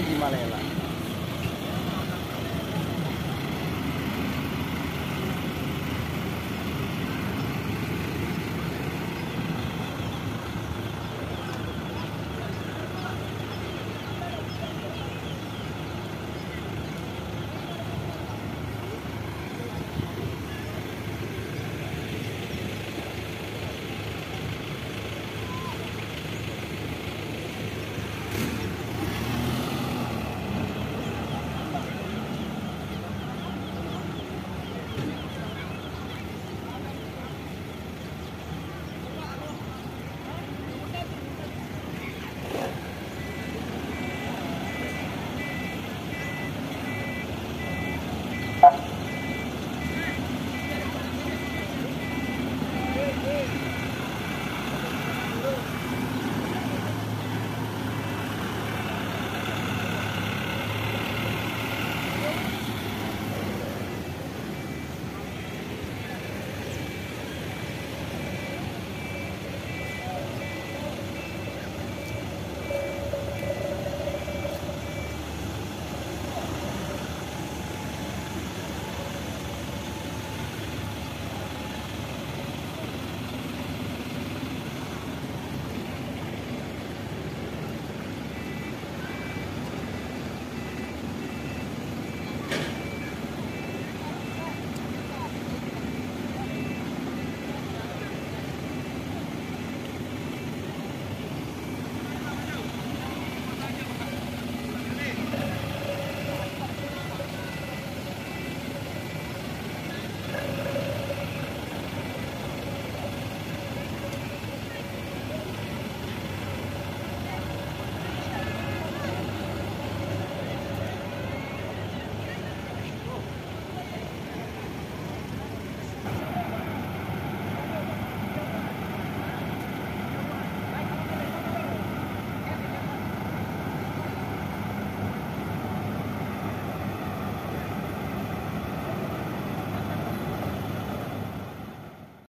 Taji Malela.